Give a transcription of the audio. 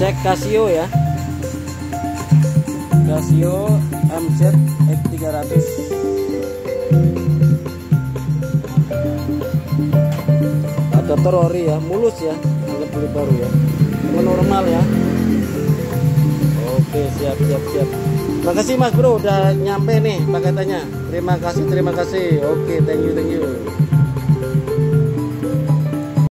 cek Casio ya. Casio MZ X300 ada terori ya mulus ya anggap beli baru ya. Ini normal ya. Oke siap siap siap. Terima kasih mas bro udah nyampe nih paketannya. Terima kasih terima kasih. Oke thank you thank you.